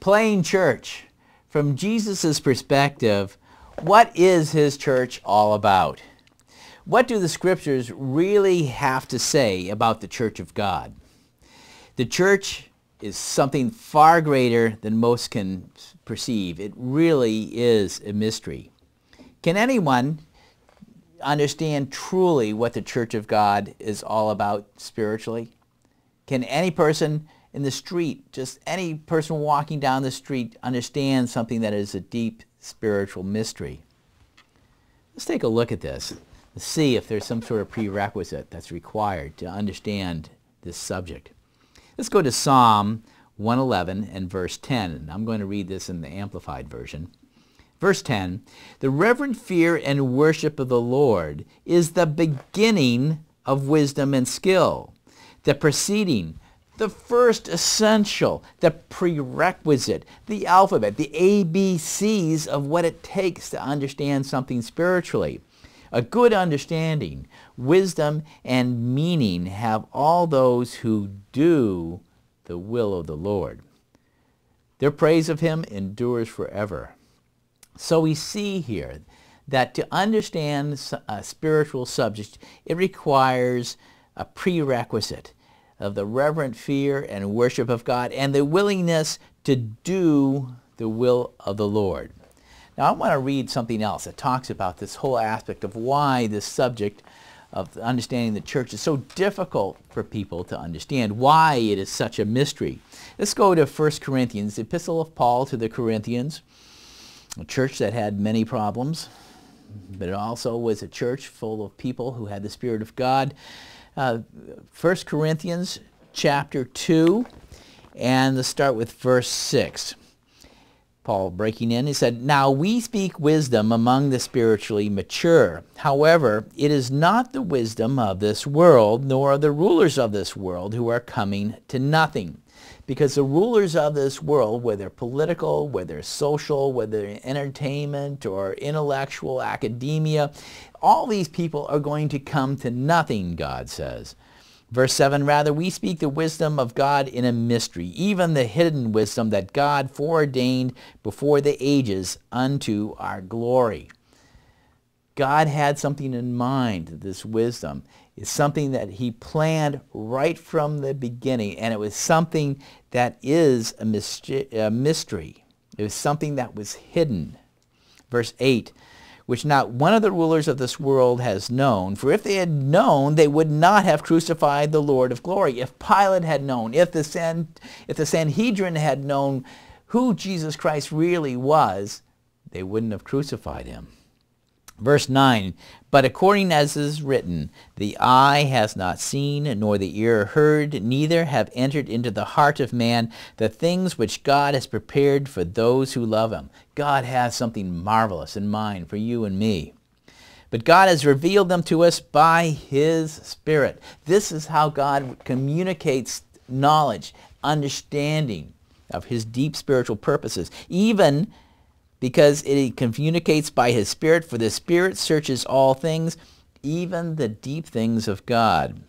Playing church. From Jesus' perspective, what is his church all about? What do the scriptures really have to say about the church of God? The church is something far greater than most can perceive. It really is a mystery. Can anyone understand truly what the church of God is all about spiritually? Can any person in the street, just any person walking down the street understands something that is a deep spiritual mystery. Let's take a look at this. Let's see if there's some sort of prerequisite that's required to understand this subject. Let's go to Psalm 111 and verse 10. I'm going to read this in the Amplified Version. Verse 10, the reverent fear and worship of the Lord is the beginning of wisdom and skill, the preceding the first essential, the prerequisite, the alphabet, the ABCs of what it takes to understand something spiritually. A good understanding, wisdom, and meaning have all those who do the will of the Lord. Their praise of him endures forever. So we see here that to understand a spiritual subject, it requires a prerequisite of the reverent fear and worship of God and the willingness to do the will of the Lord. Now I want to read something else that talks about this whole aspect of why this subject of understanding the church is so difficult for people to understand, why it is such a mystery. Let's go to 1 Corinthians, the epistle of Paul to the Corinthians, a church that had many problems, but it also was a church full of people who had the Spirit of God uh, 1 Corinthians chapter 2, and let's start with verse 6. Paul breaking in, he said, Now we speak wisdom among the spiritually mature. However, it is not the wisdom of this world, nor are the rulers of this world who are coming to nothing. Because the rulers of this world, whether political, whether social, whether entertainment or intellectual, academia, all these people are going to come to nothing, God says. Verse 7, Rather, we speak the wisdom of God in a mystery, even the hidden wisdom that God foreordained before the ages unto our glory. God had something in mind, this wisdom. Is something that he planned right from the beginning, and it was something that is a mystery. It was something that was hidden. Verse 8, which not one of the rulers of this world has known. For if they had known, they would not have crucified the Lord of glory. If Pilate had known, if the, San, if the Sanhedrin had known who Jesus Christ really was, they wouldn't have crucified him. Verse 9, But according as is written, the eye has not seen, nor the ear heard, neither have entered into the heart of man the things which God has prepared for those who love him. God has something marvelous in mind for you and me. But God has revealed them to us by his Spirit. This is how God communicates knowledge, understanding of his deep spiritual purposes, even because it communicates by his Spirit, for the Spirit searches all things, even the deep things of God.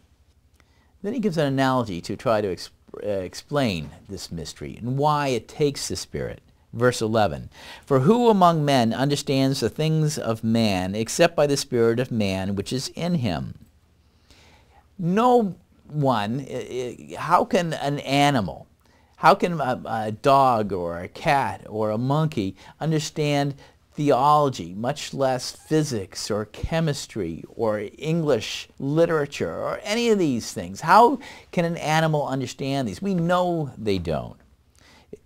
Then he gives an analogy to try to exp uh, explain this mystery and why it takes the Spirit. Verse 11, For who among men understands the things of man except by the Spirit of man which is in him? No one, how can an animal how can a, a dog or a cat or a monkey understand theology, much less physics or chemistry or English literature or any of these things. How can an animal understand these? We know they don't.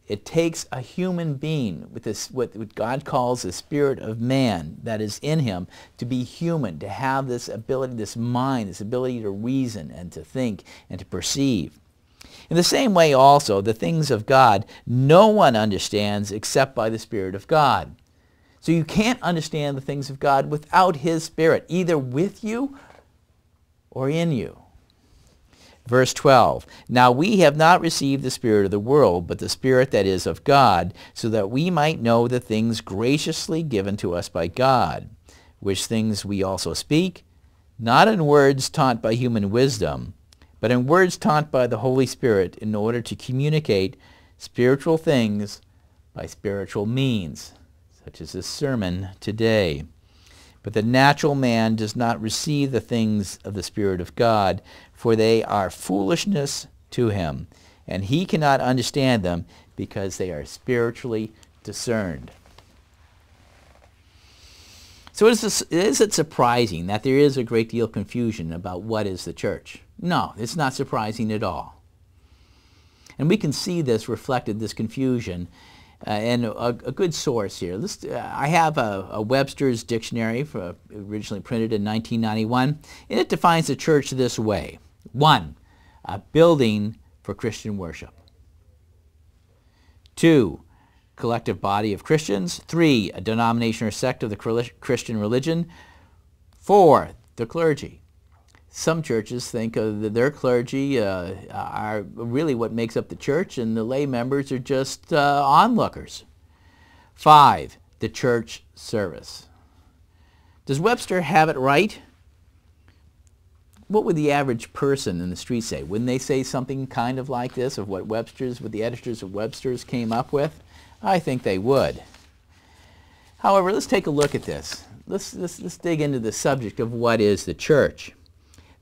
It takes a human being with this, what God calls the spirit of man that is in him to be human, to have this ability, this mind, this ability to reason and to think and to perceive. In the same way also, the things of God no one understands except by the Spirit of God. So you can't understand the things of God without His Spirit, either with you or in you. Verse 12, Now we have not received the Spirit of the world, but the Spirit that is of God, so that we might know the things graciously given to us by God, which things we also speak, not in words taught by human wisdom, but in words taught by the Holy Spirit in order to communicate spiritual things by spiritual means, such as this sermon today. But the natural man does not receive the things of the Spirit of God, for they are foolishness to him, and he cannot understand them because they are spiritually discerned. So is, this, is it surprising that there is a great deal of confusion about what is the church? No, it's not surprising at all. And we can see this reflected, this confusion, uh, and a, a, good source here. This, uh, I have a, a, Webster's dictionary, for, originally printed in 1991, and it defines the church this way. One, a building for Christian worship. Two, collective body of Christians. Three, a denomination or sect of the Christian religion. Four, the clergy. Some churches think of their clergy uh, are really what makes up the church and the lay members are just uh, onlookers. Five, the church service. Does Webster have it right? What would the average person in the street say? Wouldn't they say something kind of like this of what Webster's, what the editors of Webster's came up with? I think they would. However, let's take a look at this. Let's, let's, let's dig into the subject of what is the church.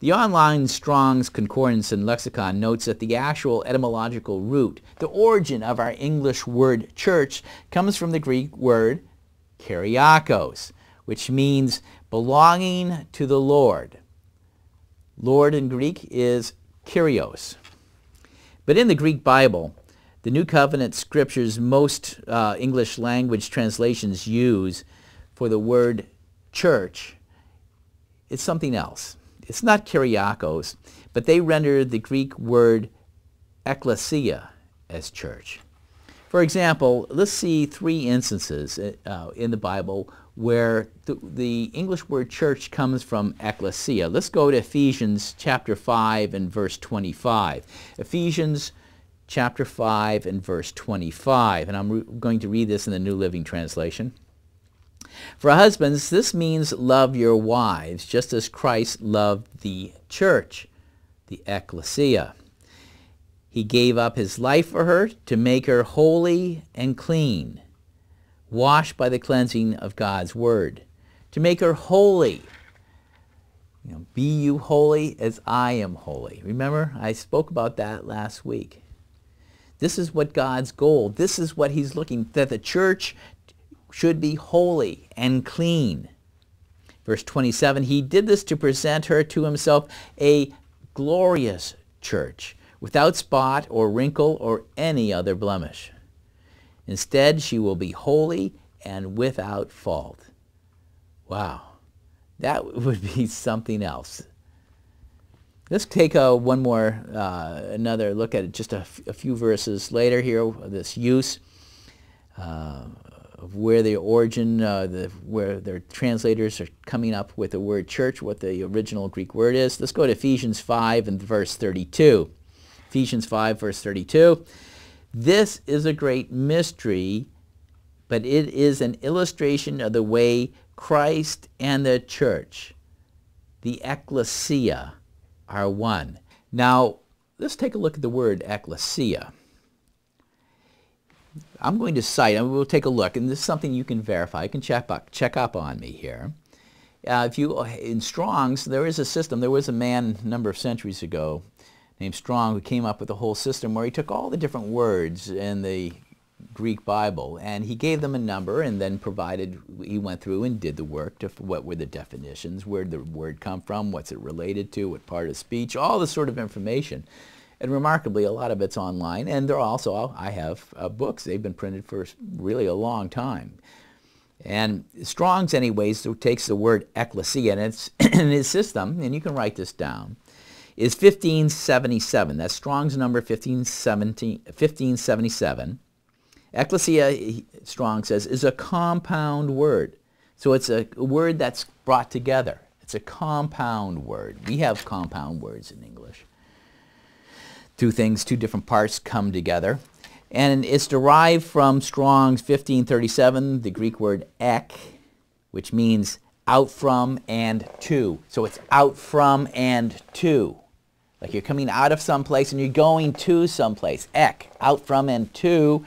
The online Strong's Concordance and Lexicon notes that the actual etymological root, the origin of our English word church, comes from the Greek word kyriakos, which means belonging to the Lord. Lord in Greek is kyrios. But in the Greek Bible, the New Covenant scriptures most uh, English language translations use for the word church, it's something else. It's not Kyriakos, but they render the Greek word ekklesia as church. For example, let's see three instances uh, in the Bible where the, the, English word church comes from ecclesia. Let's go to Ephesians chapter 5 and verse 25. Ephesians chapter 5 and verse 25. And I'm going to read this in the New Living Translation. For husbands, this means love your wives, just as Christ loved the church, the ecclesia. He gave up his life for her to make her holy and clean, washed by the cleansing of God's word, to make her holy. You know, be you holy as I am holy. Remember, I spoke about that last week. This is what God's goal, this is what he's looking, that the church should be holy and clean. Verse 27, he did this to present her to himself a glorious church, without spot or wrinkle or any other blemish. Instead, she will be holy and without fault. Wow, that would be something else. Let's take a, one more, uh, another look at it just a, few verses later here, this use. Uh, of where the origin, uh, the, where their translators are coming up with the word church, what the original Greek word is. Let's go to Ephesians 5 and verse 32. Ephesians 5 verse 32. This is a great mystery, but it is an illustration of the way Christ and the church, the ecclesia, are one. Now, let's take a look at the word ecclesia. I'm going to cite, and we'll take a look, and this is something you can verify. You can check up, check up on me here. Uh, if you, in Strong's, there is a system. There was a man a number of centuries ago named Strong who came up with a whole system where he took all the different words in the Greek Bible and he gave them a number and then provided, he went through and did the work to what were the definitions, where did the word come from, what's it related to, what part of speech, all this sort of information. And remarkably, a lot of it's online. And there are also, I have uh, books. They've been printed for really a long time. And Strong's, anyways, takes the word ecclesia, and it's in his system, and you can write this down, is 1577. That's Strong's number 1577. Ecclesia, Strong says, is a compound word. So it's a word that's brought together. It's a compound word. We have compound words in English two things, two different parts come together. And it's derived from Strong's 1537, the Greek word ek, which means out from and to. So it's out from and to. Like you're coming out of someplace and you're going to someplace. Ek, out from and to.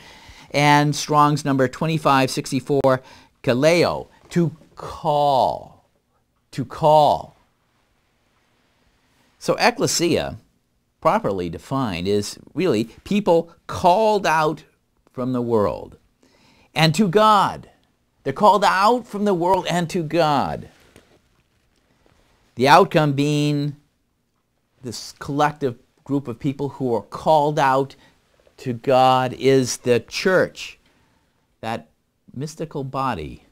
and Strong's number 2564, kaleo, to call, to call. So ecclesia, properly defined, is really people called out from the world and to God. They're called out from the world and to God. The outcome being this collective group of people who are called out to God is the church, that mystical body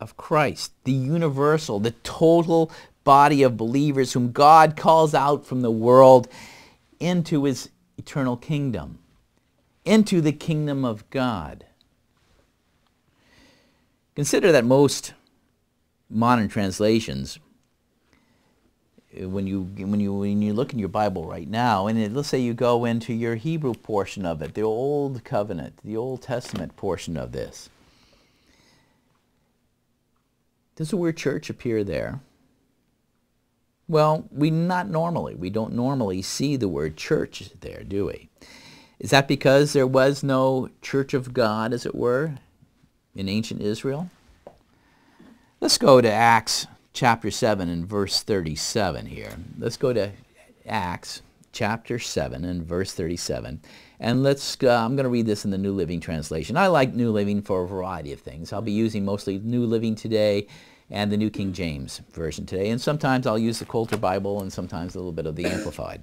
of Christ, the universal, the total body of believers whom God calls out from the world into his eternal kingdom, into the kingdom of God. Consider that most modern translations when you when you when you look in your Bible right now, and it, let's say you go into your Hebrew portion of it, the Old Covenant, the Old Testament portion of this, does the word church appear there? Well, we not normally. We don't normally see the word church there, do we? Is that because there was no church of God, as it were, in ancient Israel? Let's go to Acts chapter 7 and verse 37 here. Let's go to Acts chapter 7 and verse 37. And let's, uh, I'm going to read this in the New Living Translation. I like New Living for a variety of things. I'll be using mostly New Living today and the New King James Version today. And sometimes I'll use the Coulter Bible and sometimes a little bit of the Amplified.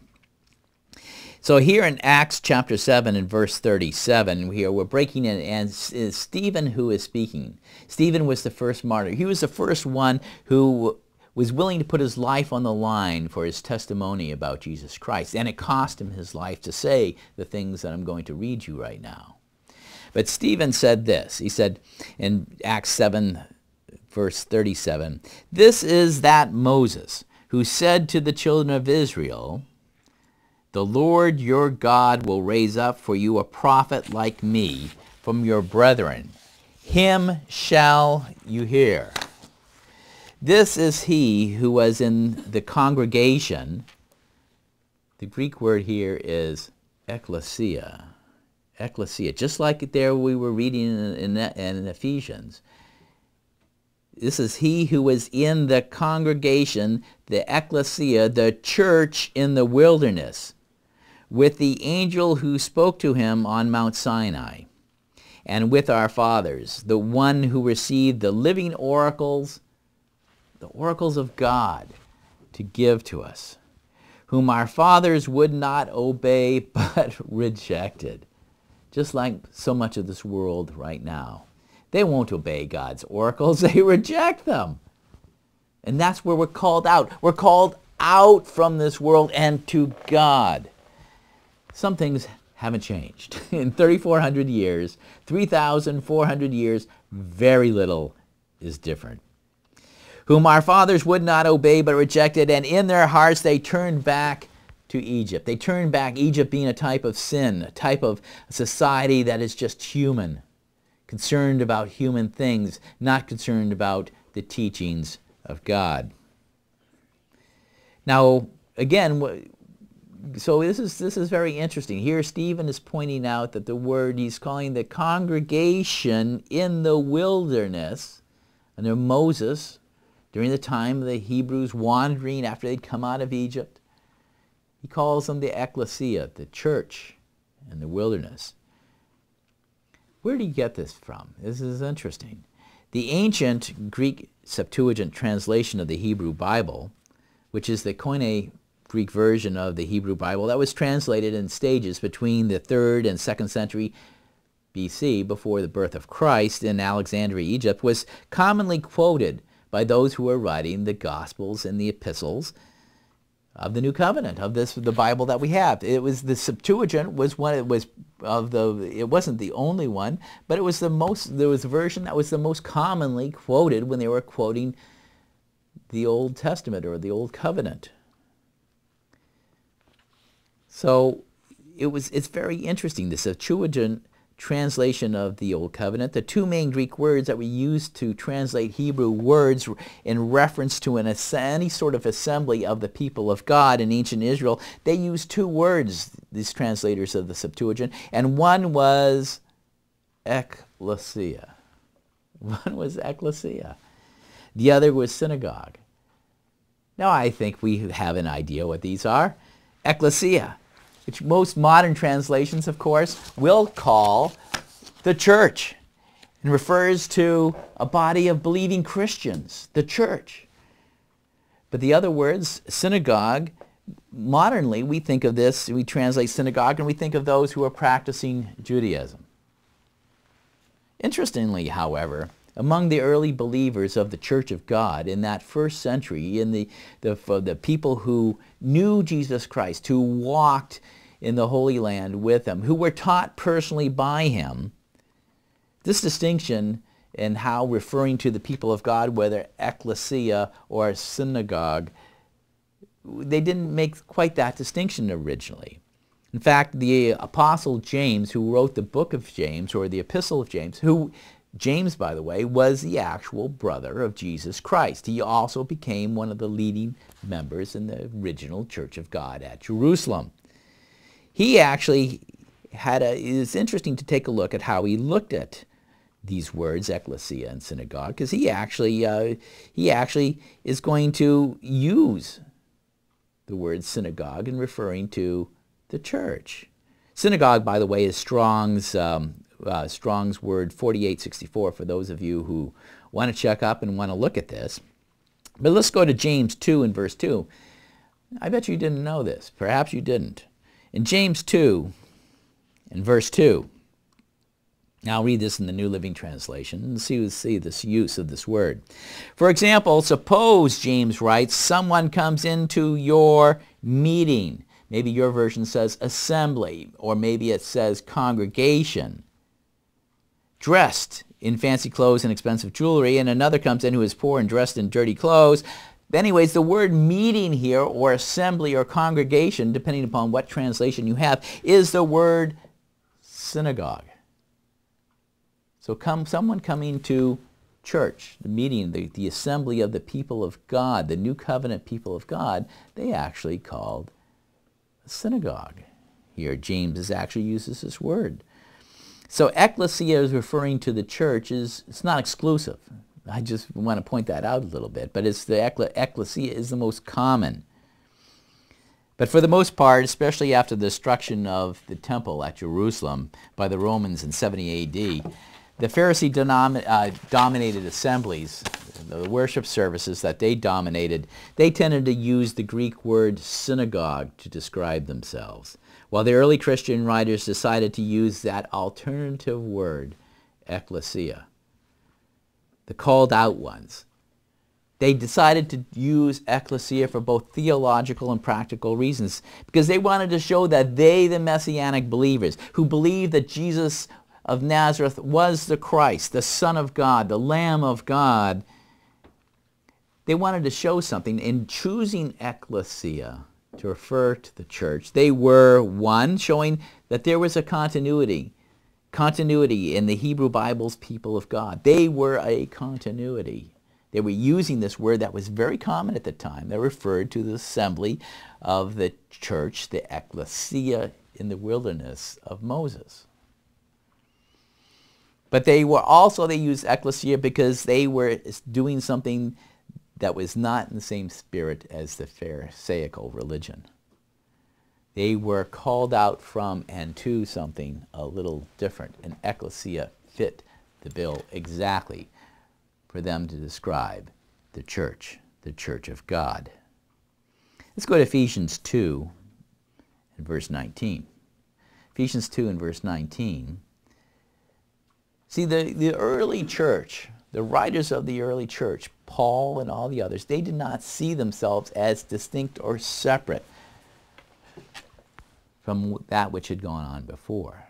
So here in Acts chapter 7 and verse 37, here we're breaking in, and it's Stephen who is speaking. Stephen was the first martyr. He was the first one who was willing to put his life on the line for his testimony about Jesus Christ. And it cost him his life to say the things that I'm going to read you right now. But Stephen said this. He said in Acts 7, verse 37, This is that Moses who said to the children of Israel, the Lord your God will raise up for you a prophet like me from your brethren. Him shall you hear. This is he who was in the congregation. The Greek word here is ecclesia. Ecclesia, just like there we were reading in, in, in Ephesians. This is he who was in the congregation, the ecclesia, the church in the wilderness with the angel who spoke to him on Mount Sinai, and with our fathers, the one who received the living oracles, the oracles of God, to give to us, whom our fathers would not obey but rejected, just like so much of this world right now. They won't obey God's oracles. They reject them. And that's where we're called out. We're called out from this world and to God some things haven't changed. In 3,400 years, 3,400 years, very little is different. Whom our fathers would not obey but rejected, and in their hearts they turned back to Egypt. They turned back, Egypt being a type of sin, a type of society that is just human, concerned about human things, not concerned about the teachings of God. Now, again, so this is this is very interesting. Here Stephen is pointing out that the word he's calling the congregation in the wilderness under Moses during the time of the Hebrews wandering after they'd come out of Egypt. He calls them the ecclesia, the church in the wilderness. Where did you get this from? This is interesting. The ancient Greek Septuagint translation of the Hebrew Bible, which is the Koine Greek version of the Hebrew Bible that was translated in stages between the 3rd and 2nd century BC, before the birth of Christ in Alexandria, Egypt, was commonly quoted by those who were writing the Gospels and the Epistles of the New Covenant, of this the Bible that we have. It was the Septuagint was one it was of the it wasn't the only one, but it was the most there was a version that was the most commonly quoted when they were quoting the Old Testament or the Old Covenant. So it was, it's very interesting, the Septuagint translation of the Old Covenant. The two main Greek words that we use to translate Hebrew words in reference to an, any sort of assembly of the people of God in ancient Israel, they use two words, these translators of the Septuagint, and one was ecclesia. One was ecclesia. The other was synagogue. Now I think we have an idea what these are. Ecclesia, which most modern translations, of course, will call the church and refers to a body of believing Christians, the church. But the other words, synagogue, modernly we think of this, we translate synagogue and we think of those who are practicing Judaism. Interestingly, however, among the early believers of the Church of God in that first century, in the, the, the people who knew Jesus Christ, who walked in the Holy Land with him, who were taught personally by him, this distinction in how referring to the people of God, whether ecclesia or synagogue, they didn't make quite that distinction originally. In fact, the apostle James, who wrote the book of James, or the epistle of James, who James, by the way, was the actual brother of Jesus Christ. He also became one of the leading members in the original Church of God at Jerusalem. He actually had a, it's interesting to take a look at how he looked at these words, ecclesia and synagogue, because he actually, uh, he actually is going to use the word synagogue in referring to the church. Synagogue, by the way, is Strong's, um, uh, Strong's word 4864 for those of you who want to check up and want to look at this. But let's go to James 2 and verse 2. I bet you didn't know this. Perhaps you didn't. In James 2 in verse 2, now I'll read this in the New Living Translation and see, see this use of this word. For example, suppose, James writes, someone comes into your meeting. Maybe your version says assembly, or maybe it says congregation, dressed in fancy clothes and expensive jewelry, and another comes in who is poor and dressed in dirty clothes. Anyways, the word meeting here, or assembly, or congregation, depending upon what translation you have, is the word synagogue. So come, someone coming to church, the meeting, the, the assembly of the people of God, the new covenant people of God, they actually called a synagogue. Here James actually uses this word. So ecclesia is referring to the church is it's not exclusive. I just want to point that out a little bit, but it's the ecclesia is the most common. But for the most part, especially after the destruction of the temple at Jerusalem by the Romans in 70 AD, the Pharisee uh, dominated assemblies, the worship services that they dominated, they tended to use the Greek word synagogue to describe themselves, while the early Christian writers decided to use that alternative word, ecclesia, the called out ones. They decided to use ecclesia for both theological and practical reasons because they wanted to show that they, the Messianic believers, who believed that Jesus of Nazareth was the Christ, the Son of God, the Lamb of God. They wanted to show something. In choosing ecclesia to refer to the church, they were, one, showing that there was a continuity, continuity in the Hebrew Bible's people of God. They were a continuity. They were using this word that was very common at the time. They referred to the assembly of the church, the ecclesia in the wilderness of Moses. But they were also, they used ecclesia because they were doing something that was not in the same spirit as the Pharisaical religion. They were called out from and to something a little different. And ecclesia fit the bill exactly for them to describe the church, the church of God. Let's go to Ephesians 2 and verse 19. Ephesians 2 and verse 19 See, the, the early church, the writers of the early church, Paul and all the others, they did not see themselves as distinct or separate from that which had gone on before.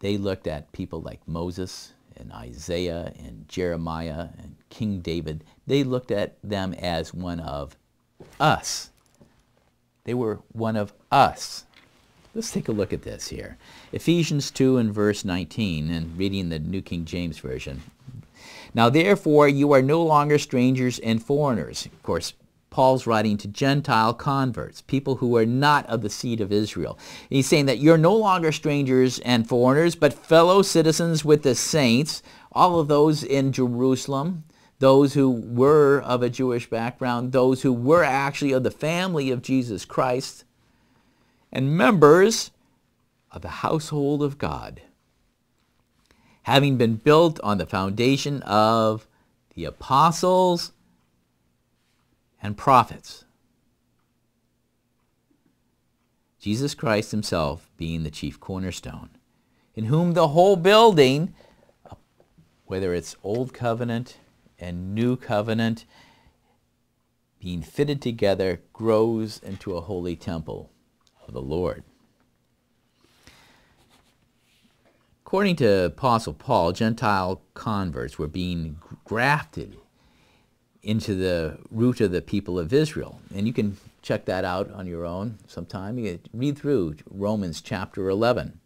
They looked at people like Moses and Isaiah and Jeremiah and King David. They looked at them as one of us. They were one of us. Let's take a look at this here. Ephesians 2 and verse 19, and reading the New King James Version. Now therefore you are no longer strangers and foreigners. Of course, Paul's writing to Gentile converts, people who are not of the seed of Israel. He's saying that you're no longer strangers and foreigners, but fellow citizens with the saints, all of those in Jerusalem, those who were of a Jewish background, those who were actually of the family of Jesus Christ, and members of the household of God, having been built on the foundation of the apostles and prophets. Jesus Christ himself being the chief cornerstone, in whom the whole building, whether it's Old Covenant and New Covenant, being fitted together, grows into a holy temple of the Lord. According to Apostle Paul, Gentile converts were being grafted into the root of the people of Israel. And you can check that out on your own sometime. You read through Romans chapter 11.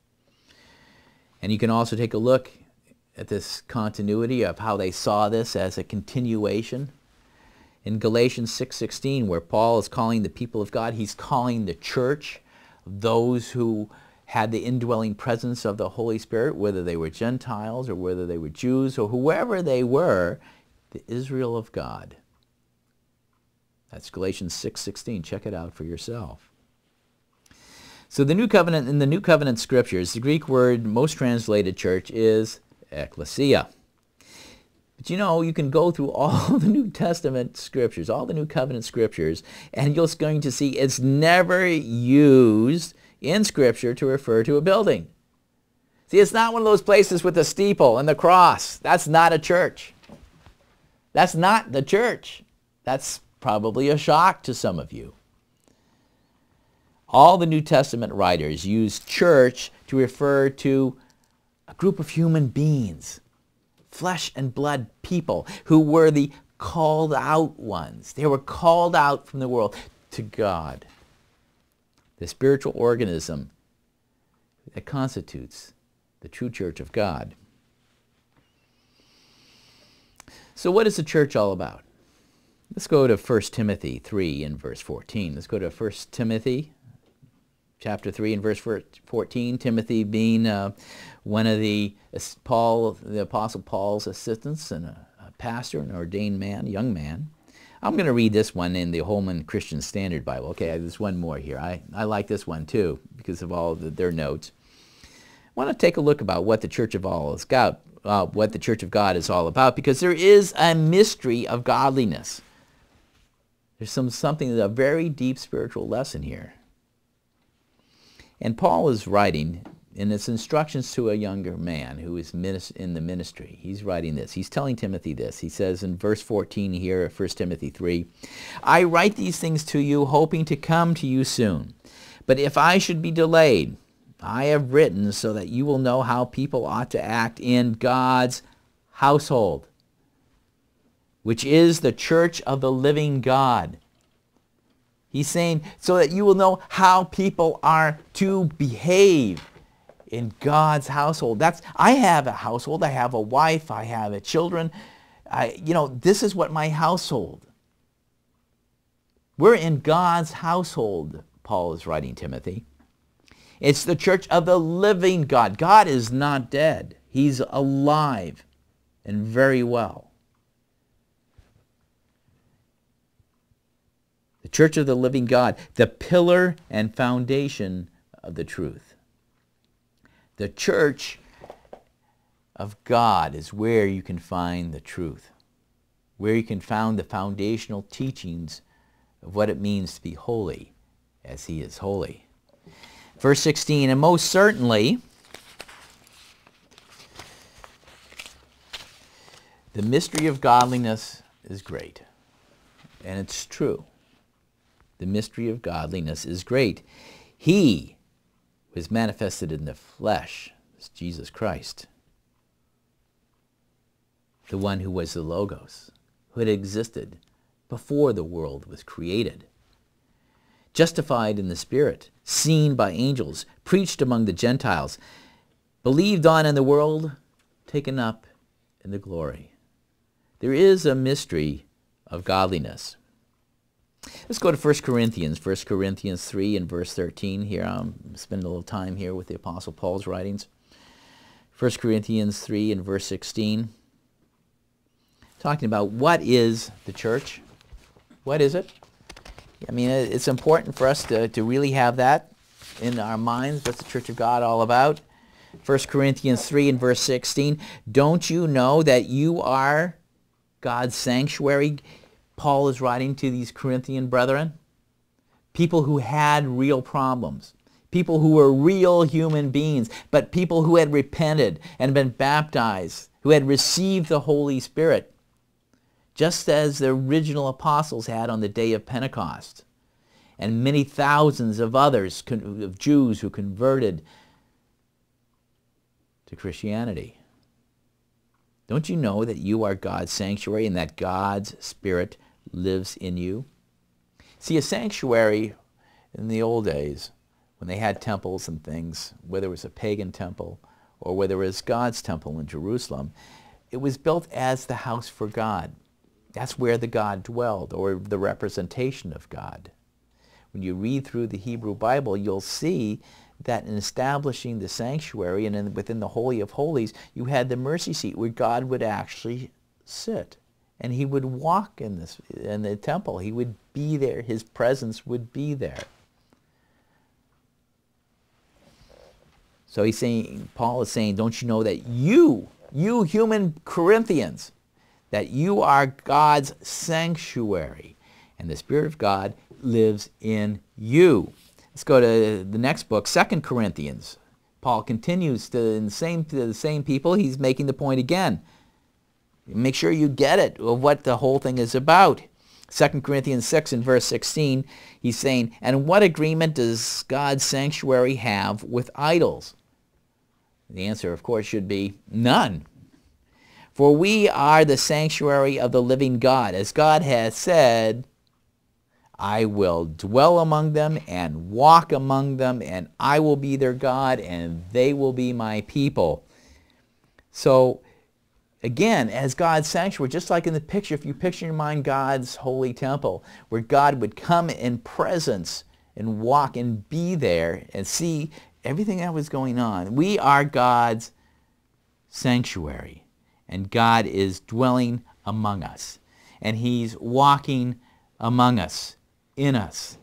And you can also take a look at this continuity of how they saw this as a continuation. In Galatians 6.16, where Paul is calling the people of God, he's calling the church, those who had the indwelling presence of the Holy Spirit, whether they were Gentiles or whether they were Jews or whoever they were, the Israel of God. That's Galatians 6:16. Check it out for yourself. So the New Covenant in the New Covenant scriptures, the Greek word most translated church is ecclesia. But you know, you can go through all the New Testament scriptures, all the New Covenant scriptures, and you're going to see it's never used in Scripture to refer to a building. See, it's not one of those places with the steeple and the cross. That's not a church. That's not the church. That's probably a shock to some of you. All the New Testament writers use church to refer to a group of human beings, flesh and blood people who were the called out ones. They were called out from the world to God. The spiritual organism that constitutes the true church of God. So what is the church all about? Let's go to 1 Timothy 3 and verse 14. Let's go to 1 Timothy chapter 3 and verse 14. Timothy being uh, one of the Paul, the Apostle Paul's assistants and a, a pastor, an ordained man, young man. I'm going to read this one in the Holman Christian Standard Bible. Okay, there's one more here. I, I like this one too because of all the, their notes. I want to take a look about what the Church of All is got, uh, what the Church of God is all about because there is a mystery of godliness. There's some something, a very deep spiritual lesson here. And Paul is writing in his instructions to a younger man who is in the ministry. He's writing this. He's telling Timothy this. He says in verse 14 here of 1 Timothy 3, I write these things to you, hoping to come to you soon. But if I should be delayed, I have written so that you will know how people ought to act in God's household, which is the church of the living God. He's saying so that you will know how people are to behave in God's household. That's I have a household. I have a wife. I have a children. I, you know, this is what my household. We're in God's household, Paul is writing Timothy. It's the church of the living God. God is not dead. He's alive and very well. The church of the living God, the pillar and foundation of the truth. The church of God is where you can find the truth, where you can find the foundational teachings of what it means to be holy as he is holy. Verse 16, and most certainly, the mystery of godliness is great, and it's true. The mystery of godliness is great. He was manifested in the flesh is Jesus Christ, the one who was the Logos, who had existed before the world was created. Justified in the Spirit, seen by angels, preached among the Gentiles, believed on in the world, taken up in the glory. There is a mystery of godliness. Let's go to 1 Corinthians, 1 Corinthians 3 and verse 13. Here I'm spending a little time here with the Apostle Paul's writings. 1 Corinthians 3 and verse 16. Talking about what is the church? What is it? I mean, it's important for us to, to really have that in our minds. What's the church of God all about? 1 Corinthians 3 and verse 16. Don't you know that you are God's sanctuary? Paul is writing to these Corinthian brethren. People who had real problems. People who were real human beings, but people who had repented and been baptized, who had received the Holy Spirit, just as the original apostles had on the day of Pentecost, and many thousands of others, of Jews who converted to Christianity. Don't you know that you are God's sanctuary and that God's Spirit lives in you? See, a sanctuary in the old days, when they had temples and things, whether it was a pagan temple or whether it was God's temple in Jerusalem, it was built as the house for God. That's where the God dwelled, or the representation of God. When you read through the Hebrew Bible, you'll see that in establishing the sanctuary and in, within the Holy of Holies, you had the mercy seat where God would actually sit. And he would walk in, this, in the temple. He would be there. His presence would be there. So he's saying, Paul is saying, don't you know that you, you human Corinthians, that you are God's sanctuary and the Spirit of God lives in you. Let's go to the next book, 2 Corinthians. Paul continues to, the same, to the same people. He's making the point again. Make sure you get it of what the whole thing is about. 2 Corinthians 6 and verse 16, he's saying, And what agreement does God's sanctuary have with idols? The answer, of course, should be none. For we are the sanctuary of the living God. As God has said, I will dwell among them and walk among them, and I will be their God, and they will be my people. So, again, as God's sanctuary, just like in the picture, if you picture in your mind God's holy temple, where God would come in presence and walk and be there and see everything that was going on. We are God's sanctuary, and God is dwelling among us, and he's walking among us in us.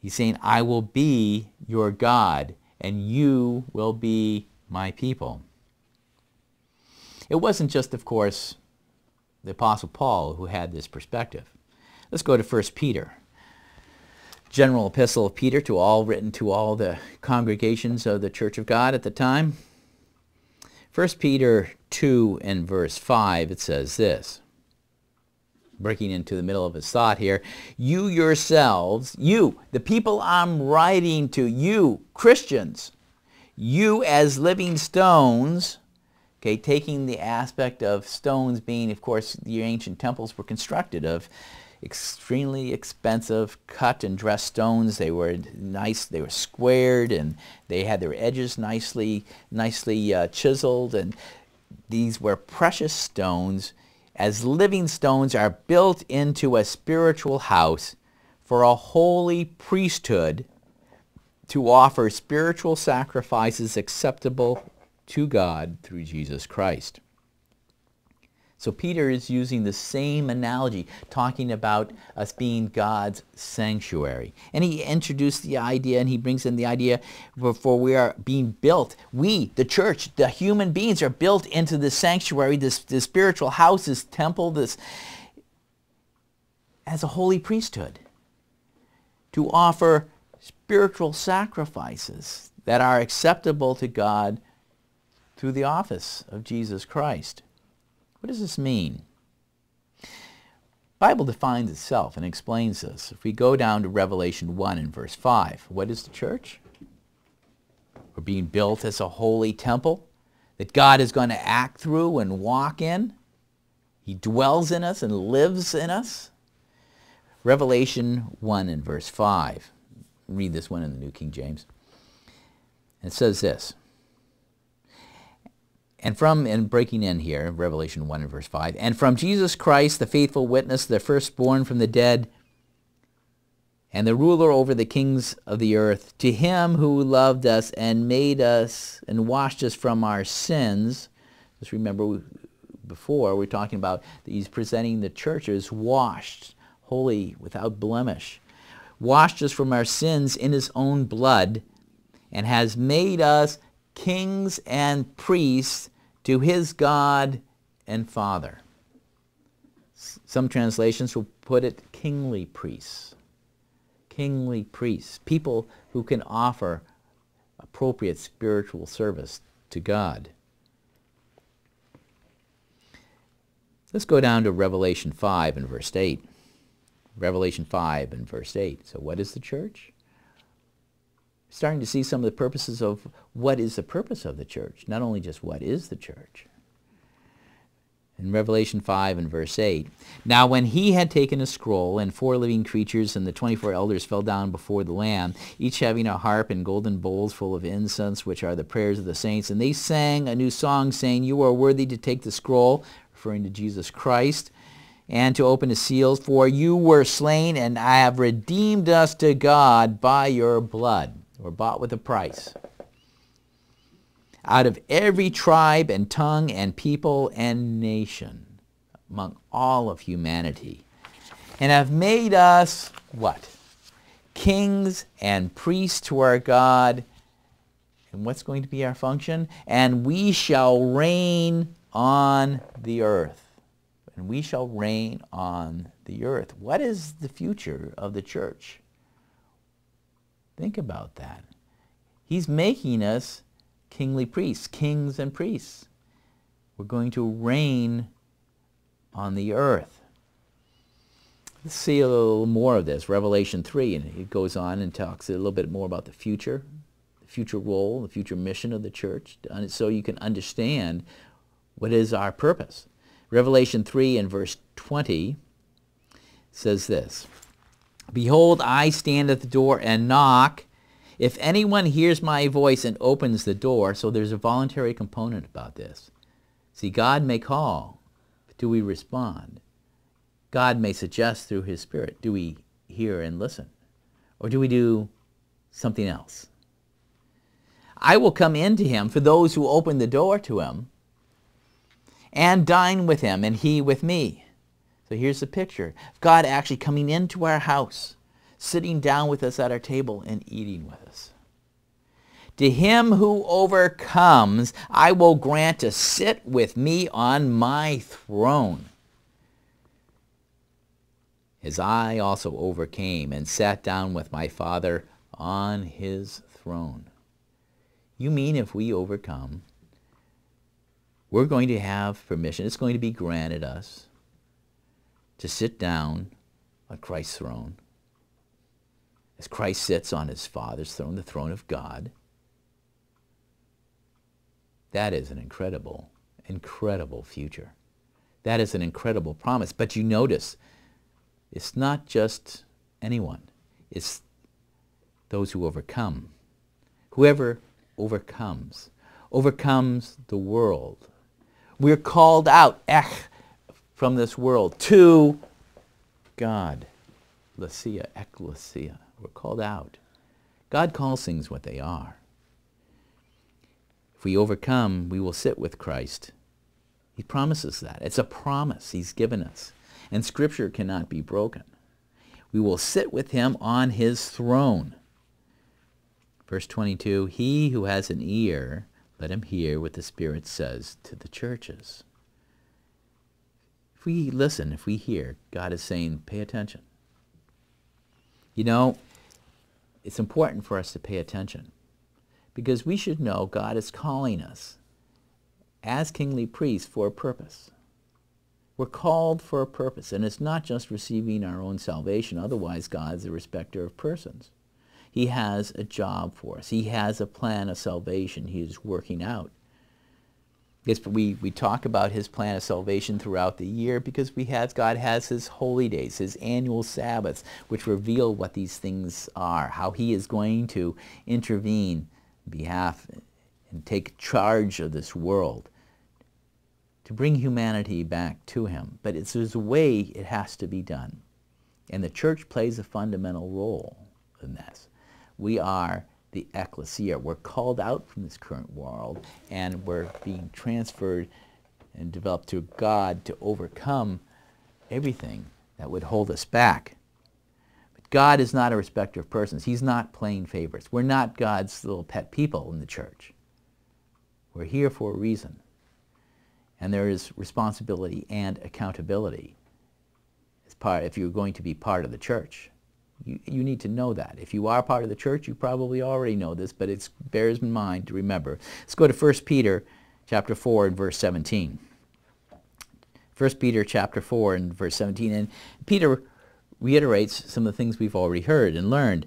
He's saying, I will be your God, and you will be my people. It wasn't just, of course, the Apostle Paul who had this perspective. Let's go to 1 Peter. General epistle of Peter to all written to all the congregations of the Church of God at the time. 1 Peter 2 and verse 5, it says this. Breaking into the middle of his thought here, you yourselves, you, the people I'm writing to, you, Christians, you as living stones, okay, taking the aspect of stones being, of course, the ancient temples were constructed of extremely expensive cut and dressed stones. They were nice, they were squared and they had their edges nicely, nicely uh, chiseled and these were precious stones as living stones are built into a spiritual house for a holy priesthood to offer spiritual sacrifices acceptable to God through Jesus Christ. So Peter is using the same analogy, talking about us being God's sanctuary. And he introduced the idea, and he brings in the idea, before we are being built. We, the church, the human beings are built into the sanctuary, this, this spiritual house, this temple, this, as a holy priesthood, to offer spiritual sacrifices that are acceptable to God through the office of Jesus Christ. What does this mean? Bible defines itself and explains this. If we go down to Revelation 1 and verse 5, what is the church? We're being built as a holy temple that God is going to act through and walk in. He dwells in us and lives in us. Revelation 1 and verse 5. Read this one in the New King James. It says this, and from, and breaking in here, Revelation 1 and verse 5, and from Jesus Christ, the faithful witness, the firstborn from the dead, and the ruler over the kings of the earth, to him who loved us and made us and washed us from our sins. Just remember before we are talking about he's presenting the church as washed, holy, without blemish. Washed us from our sins in his own blood and has made us kings and priests to his God and Father. Some translations will put it kingly priests kingly priests, people who can offer appropriate spiritual service to God. Let's go down to Revelation 5 and verse 8. Revelation 5 and verse 8. So what is the church? Starting to see some of the purposes of what is the purpose of the church, not only just what is the church in Revelation 5 and verse 8. Now when he had taken a scroll, and four living creatures and the 24 elders fell down before the Lamb, each having a harp and golden bowls full of incense, which are the prayers of the saints. And they sang a new song, saying, You are worthy to take the scroll, referring to Jesus Christ, and to open the seals, for you were slain, and I have redeemed us to God by your blood, or bought with a price out of every tribe and tongue and people and nation among all of humanity and have made us what? Kings and priests to our God. And what's going to be our function? And we shall reign on the earth. And we shall reign on the earth. What is the future of the church? Think about that. He's making us kingly priests, kings and priests. We're going to reign on the earth. Let's see a little more of this, Revelation 3, and it goes on and talks a little bit more about the future, the future role, the future mission of the church, so you can understand what is our purpose. Revelation 3 and verse 20 says this, Behold, I stand at the door and knock. If anyone hears my voice and opens the door, so there's a voluntary component about this. See, God may call, but do we respond? God may suggest through his Spirit, do we hear and listen? Or do we do something else? I will come in to him for those who open the door to him and dine with him and he with me. So here's the picture. Of God actually coming into our house sitting down with us at our table and eating with us. To him who overcomes, I will grant to sit with me on my throne. As I also overcame and sat down with my Father on his throne. You mean if we overcome, we're going to have permission, it's going to be granted us to sit down on Christ's throne as Christ sits on his Father's throne, the throne of God. That is an incredible, incredible future. That is an incredible promise. But you notice, it's not just anyone. It's those who overcome. Whoever overcomes, overcomes the world. We're called out, ech, from this world to God. Lasia, ecclesia. We're called out. God calls things what they are. If we overcome, we will sit with Christ. He promises that. It's a promise he's given us. And Scripture cannot be broken. We will sit with him on his throne. Verse 22, He who has an ear, let him hear what the Spirit says to the churches. We listen, if we hear, God is saying, pay attention. You know, it's important for us to pay attention because we should know God is calling us as kingly priests for a purpose. We're called for a purpose, and it's not just receiving our own salvation. Otherwise, God's a respecter of persons. He has a job for us. He has a plan of salvation he is working out. Yes, we, we talk about his plan of salvation throughout the year because we have, God has his holy days, his annual Sabbaths, which reveal what these things are, how he is going to intervene on behalf and take charge of this world to bring humanity back to him. But it's, a way it has to be done. And the church plays a fundamental role in this. We are the ecclesia. We're called out from this current world and we're being transferred and developed to God to overcome everything that would hold us back. But God is not a respecter of persons. He's not playing favorites. We're not God's little pet people in the church. We're here for a reason. And there is responsibility and accountability as part, if you're going to be part of the church. You, you need to know that. If you are part of the church, you probably already know this, but it bears in mind to remember. Let's go to 1 Peter chapter 4 and verse 17. 1 Peter chapter 4 and verse 17. And Peter reiterates some of the things we've already heard and learned.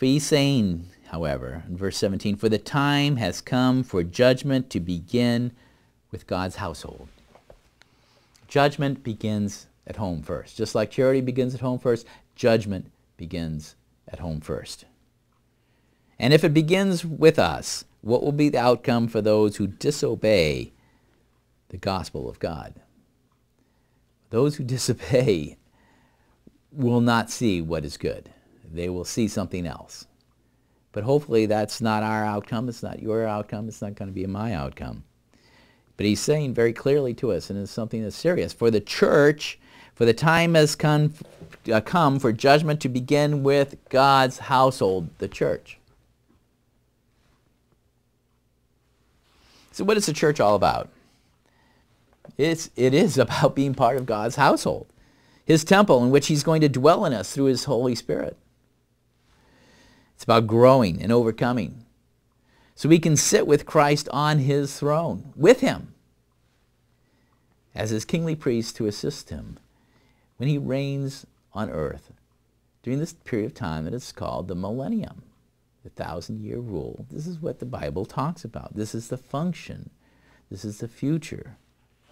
He's saying, however, in verse 17, For the time has come for judgment to begin with God's household. Judgment begins at home first. Just like charity begins at home first, judgment begins at home first. And if it begins with us, what will be the outcome for those who disobey the gospel of God? Those who disobey will not see what is good. They will see something else. But hopefully that's not our outcome. It's not your outcome. It's not going to be my outcome. But he's saying very clearly to us, and it's something that's serious. For the church, for the time has come, uh, come for judgment to begin with God's household, the church. So what is the church all about? It's, it is about being part of God's household, his temple in which he's going to dwell in us through his Holy Spirit. It's about growing and overcoming so we can sit with Christ on his throne, with him, as his kingly priest to assist him when he reigns on earth during this period of time that is called the millennium, the thousand-year rule. This is what the Bible talks about. This is the function. This is the future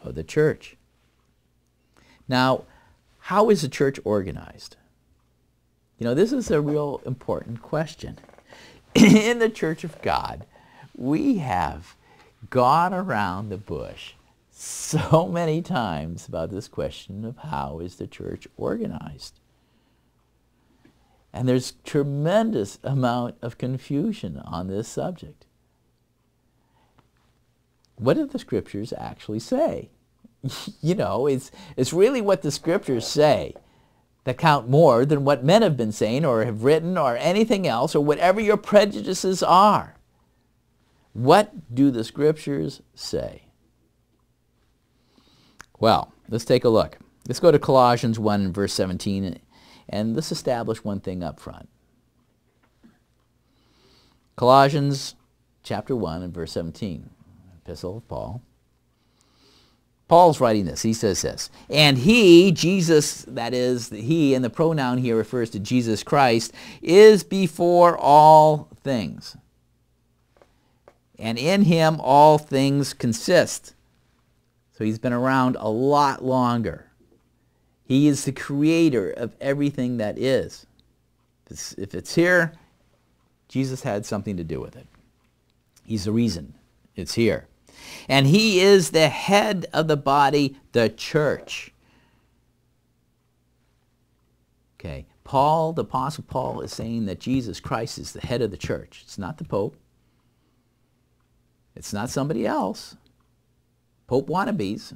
of the church. Now, how is the church organized? You know, this is a real important question. In the church of God, we have gone around the bush so many times about this question of how is the church organized. And there's tremendous amount of confusion on this subject what do the scriptures actually say? you know, it's, it's really what the scriptures say that count more than what men have been saying or have written or anything else or whatever your prejudices are. What do the scriptures say? Well, let's take a look. Let's go to Colossians 1 and verse 17 and let's establish one thing up front. Colossians chapter 1 and verse 17 epistle of Paul. Paul's writing this. He says this. And he, Jesus, that is, he, and the pronoun here refers to Jesus Christ, is before all things. And in him all things consist. He's been around a lot longer. He is the creator of everything that is. If it's, if it's here, Jesus had something to do with it. He's the reason it's here. And he is the head of the body, the church. Okay, Paul, the Apostle Paul, is saying that Jesus Christ is the head of the church. It's not the Pope. It's not somebody else. Pope wannabes.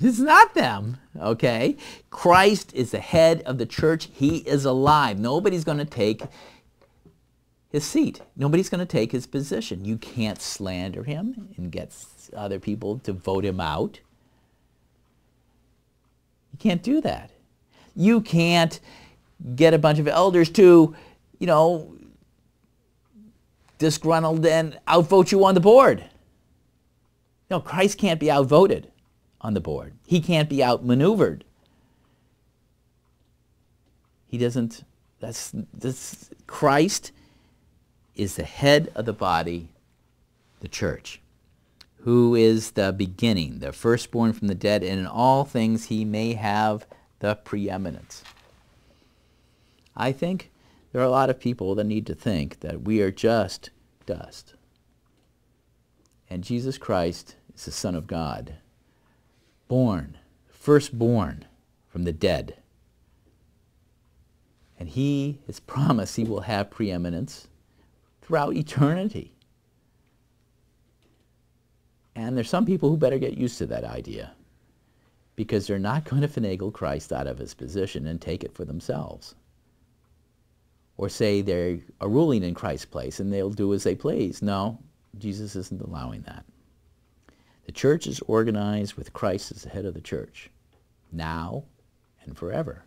It's not them, okay? Christ is the head of the church. He is alive. Nobody's going to take his seat. Nobody's going to take his position. You can't slander him and get other people to vote him out. You can't do that. You can't get a bunch of elders to, you know, disgruntled and outvote you on the board. No, Christ can't be outvoted on the board. He can't be outmaneuvered. He doesn't, that's, that's Christ is the head of the body, the church, who is the beginning, the firstborn from the dead, and in all things he may have the preeminence. I think there are a lot of people that need to think that we are just dust. And Jesus Christ is the Son of God, born, firstborn from the dead. And he has promised he will have preeminence throughout eternity. And there's some people who better get used to that idea because they're not going to finagle Christ out of his position and take it for themselves. Or say they are ruling in Christ's place and they'll do as they please. No, Jesus isn't allowing that. The church is organized with Christ as the head of the church, now and forever.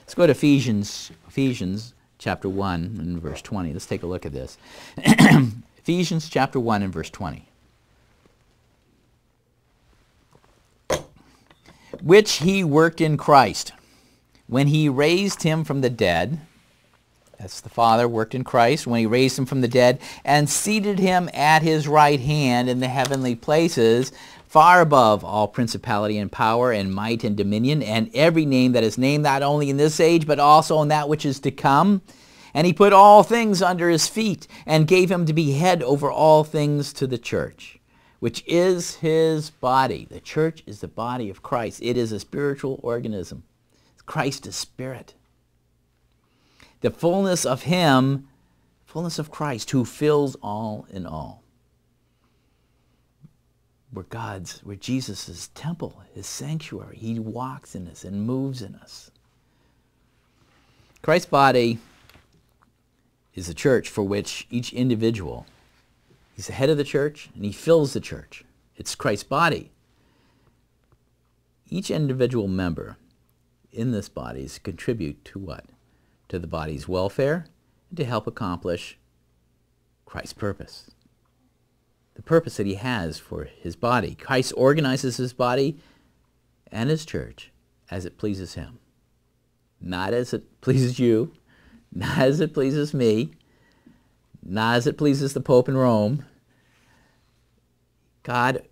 Let's go to Ephesians, Ephesians chapter 1 and verse 20. Let's take a look at this. Ephesians chapter 1 and verse 20. Which he worked in Christ when he raised him from the dead that's the Father worked in Christ when he raised him from the dead and seated him at his right hand in the heavenly places, far above all principality and power and might and dominion and every name that is named not only in this age but also in that which is to come. And he put all things under his feet and gave him to be head over all things to the church, which is his body. The church is the body of Christ. It is a spiritual organism. Christ is spirit the fullness of him, fullness of Christ, who fills all in all. We're God's, we're Jesus' temple, his sanctuary. He walks in us and moves in us. Christ's body is a church for which each individual, he's the head of the church and he fills the church. It's Christ's body. Each individual member in this body is contribute to what? To the body's welfare and to help accomplish Christ's purpose. The purpose that he has for his body. Christ organizes his body and his church as it pleases him. Not as it pleases you, not as it pleases me, not as it pleases the Pope in Rome. God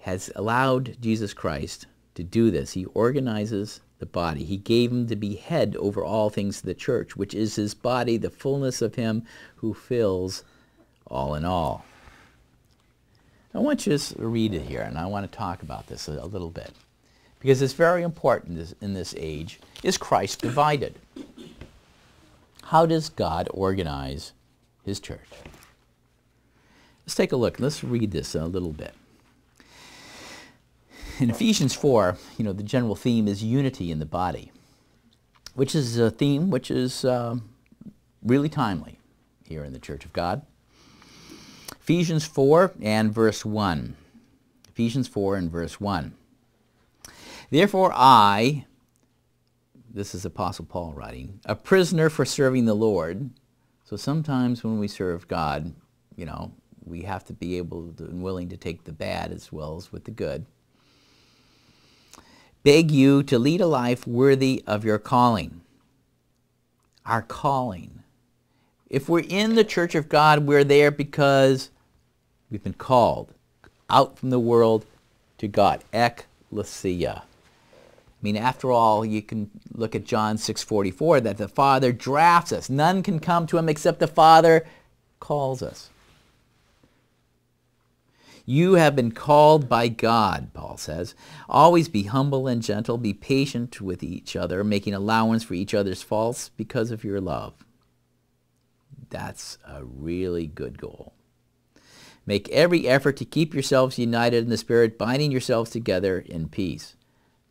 has allowed Jesus Christ to do this. He organizes the body. He gave him to be head over all things to the church, which is his body, the fullness of him who fills all in all. I want you to read it here, and I want to talk about this a, a little bit. Because it's very important in this age. Is Christ divided? How does God organize his church? Let's take a look. Let's read this a little bit in Ephesians 4, you know, the general theme is unity in the body, which is a theme which is uh, really timely here in the Church of God. Ephesians 4 and verse 1. Ephesians 4 and verse 1. Therefore I, this is Apostle Paul writing, a prisoner for serving the Lord. So sometimes when we serve God, you know, we have to be able to, and willing to take the bad as well as with the good beg you to lead a life worthy of your calling. Our calling. If we're in the church of God, we're there because we've been called out from the world to God. Ecclesia. I mean, after all, you can look at John 6.44, that the Father drafts us. None can come to him except the Father calls us. You have been called by God, Paul says. Always be humble and gentle. Be patient with each other, making allowance for each other's faults because of your love. That's a really good goal. Make every effort to keep yourselves united in the Spirit, binding yourselves together in peace.